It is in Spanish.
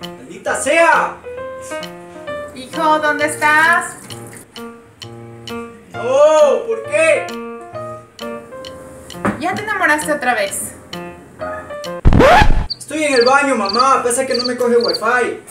¡Maldita sea! Hijo, ¿dónde estás? ¡No! ¿Por qué? Ya te enamoraste otra vez. Estoy en el baño, mamá. Pasa que no me coge wifi.